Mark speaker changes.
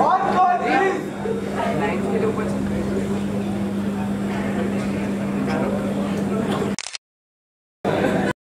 Speaker 1: और तो